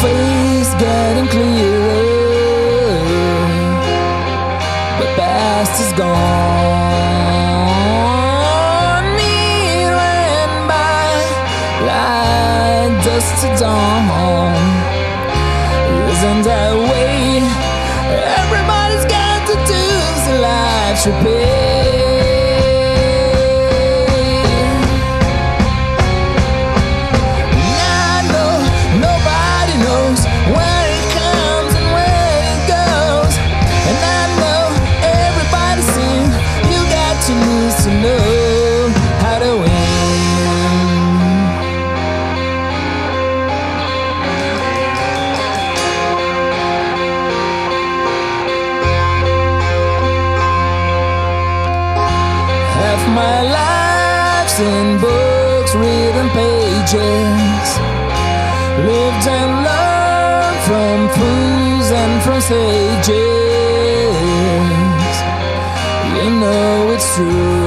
face getting clearer. The past is gone. Near and by Like dust to dawn Isn't that way? Everybody's got to do life's repair. My life's in books, written pages. Lived and learned from fools and from sages. You know it's true.